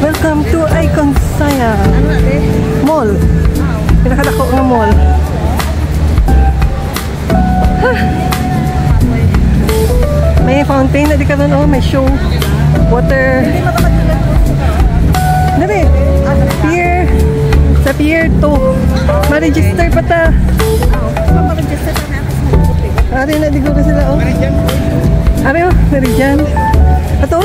Welcome to Icon Saya Mall. Pinakadako nga mall. May fountain na di ka nun, oh, may show. Water. Dali. Pier. Sa Pier 2. Ma-register pa ta. Ari na di ko na sila, oh. Ari, oh. Meridian. Ato?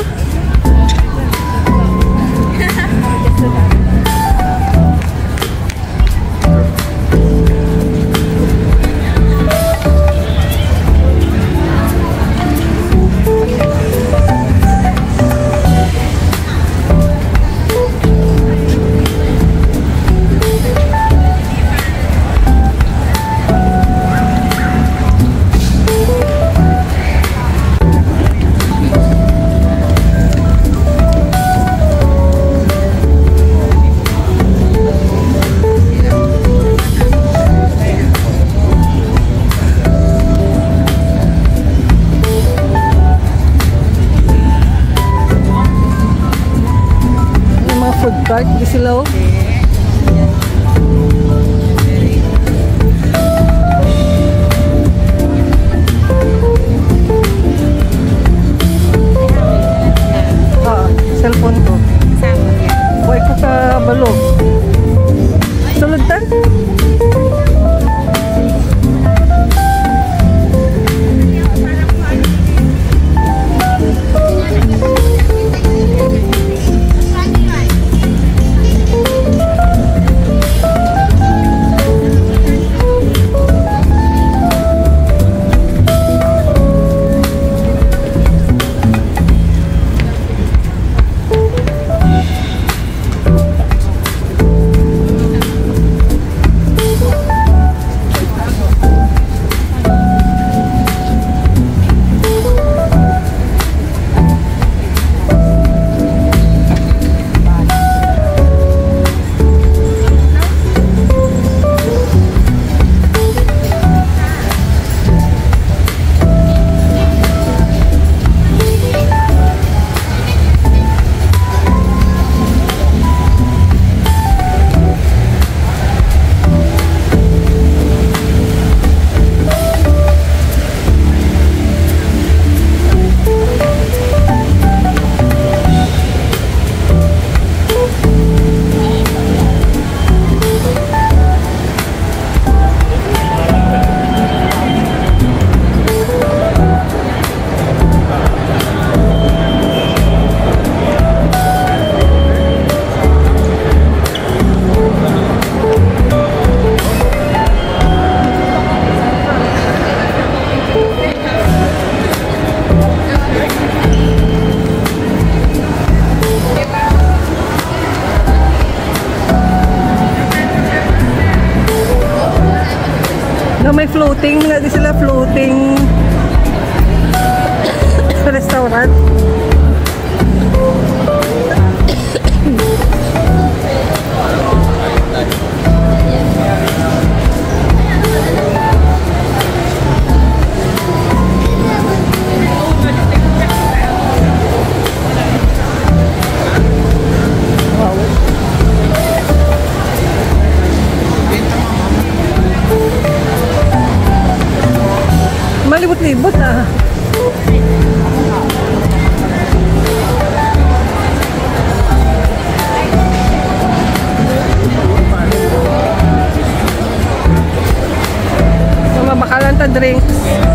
Sila, oh. Ah, cellphone ko. Buhay ko ka balo. Sulod ta? sa drinks.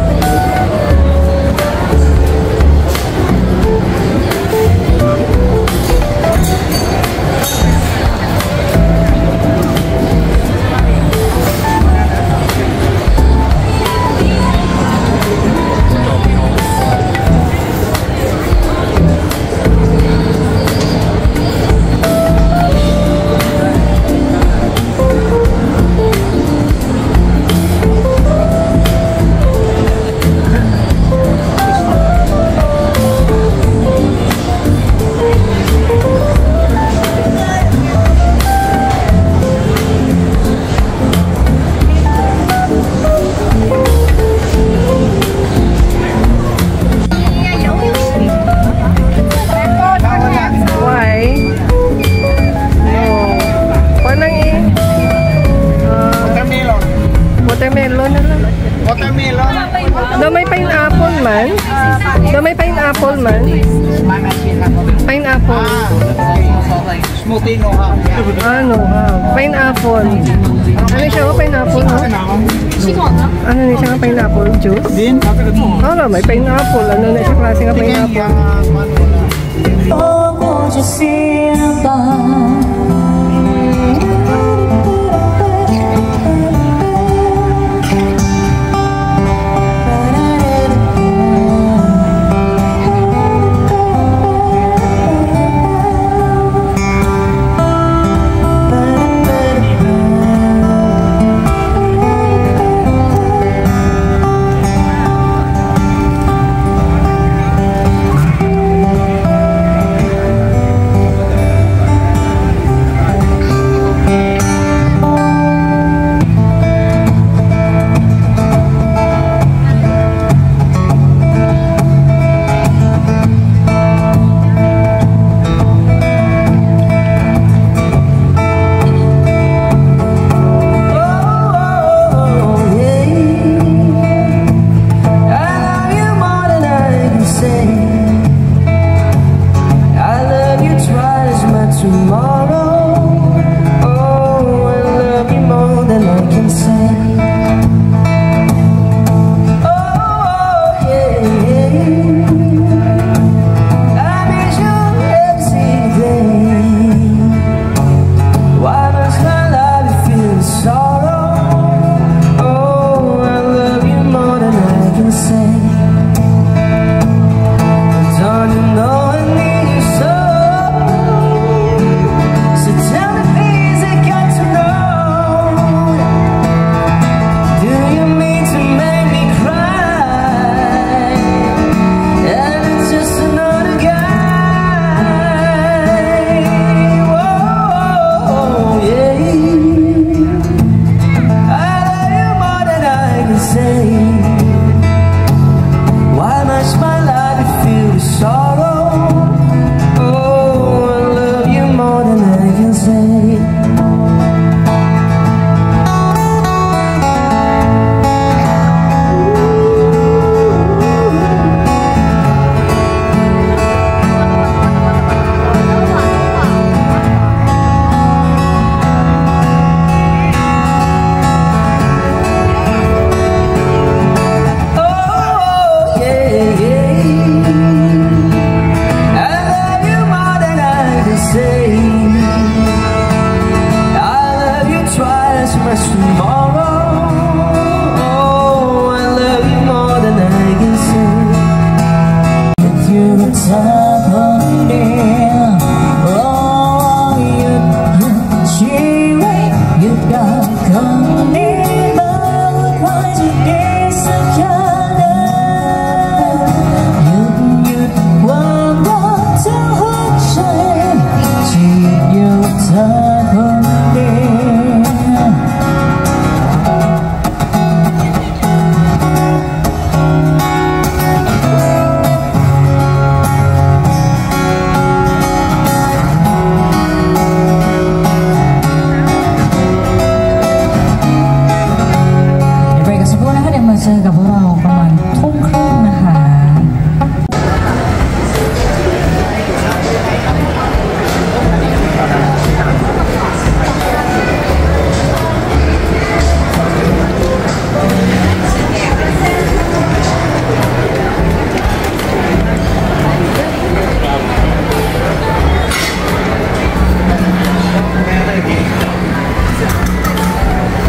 pineapple man? Uh, the may pineapple man? Pineapple. Smoothie no ha. Ah, no ha. Pineapple. Ano siya ko? Pineapple, no? Ano na siya? Pineapple juice? Din? Ah, Oo, may pineapple. Ano na siya klase nga pineapple? Oh, gorgeous in a bar.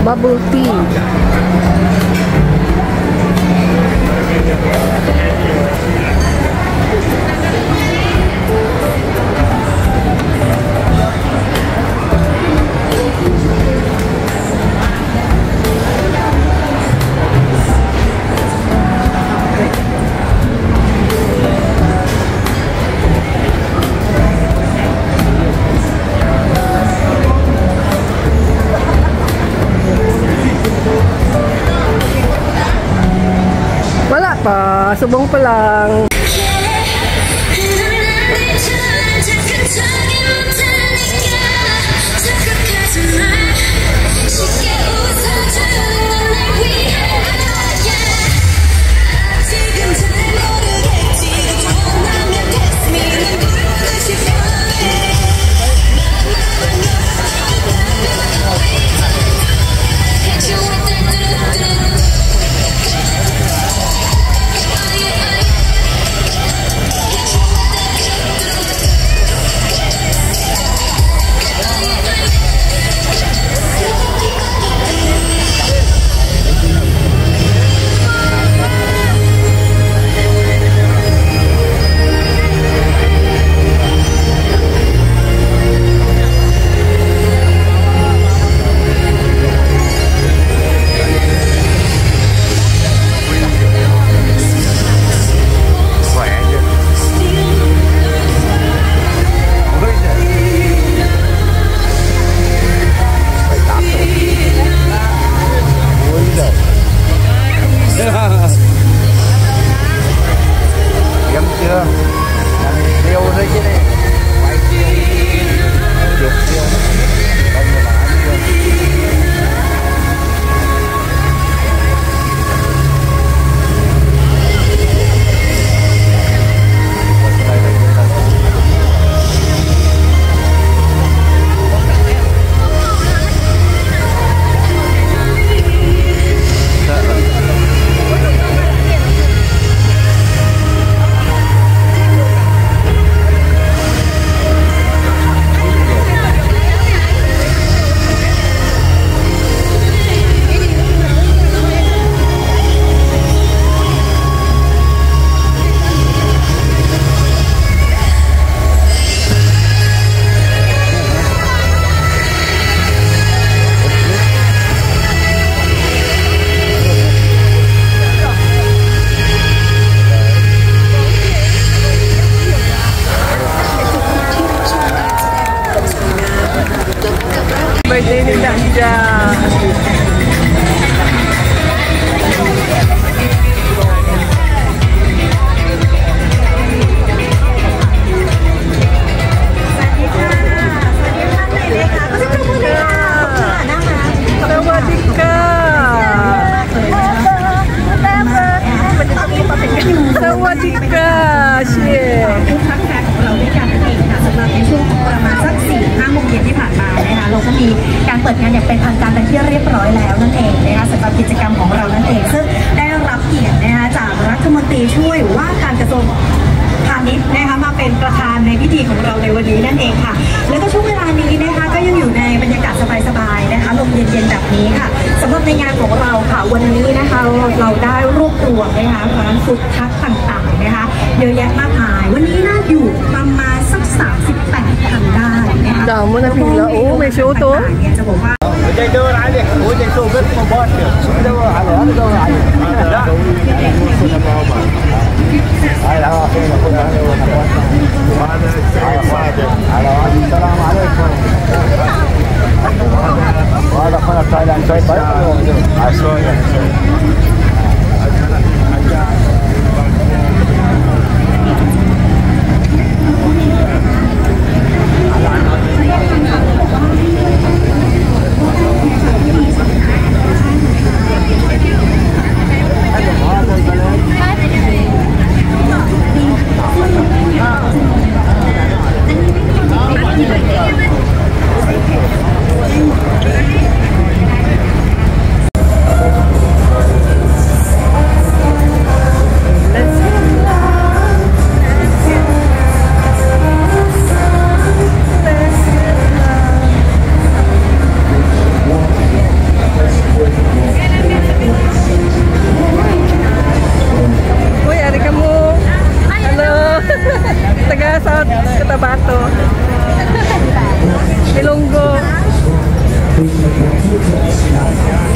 bubble tea. subong pa lang. นๆแบบนี้ค่ะสำหรับในงานของเราค่ะวันนี้นะคะเราได้รวบรวมนะคะร้านฟุตทักต่างๆนะคะเยอะแยะมากมาย วันนี้น่าอยู่ประมาณสัก 38คันได้นะคะ Damo na pila. Oh, may show to. เนี่ยจะบอกว่า وجاي يدور عليك هو جاي يسوي بس مباشر شو يدور عليه انا ادور عليه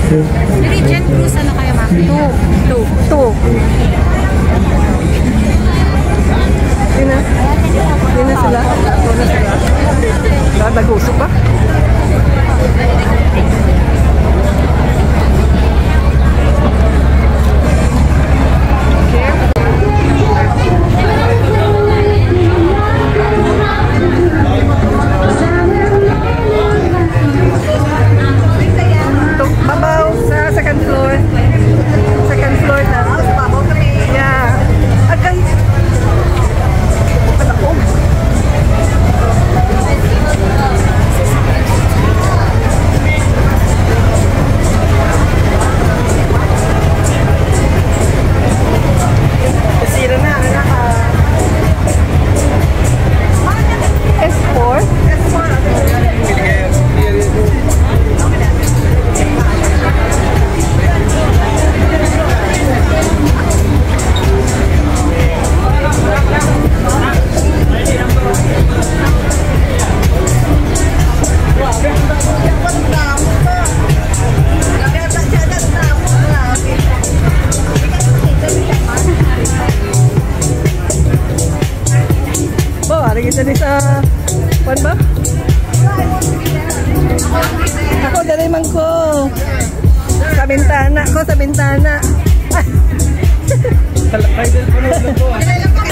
Regent Cruz, ano kayo ma'am? Two. Two. Two. Yun na. Yun na sila. Yun na sila. Dadaguso pa. Ako dali man ko. Sa bintana ko sa bintana. Talakay din po na ito.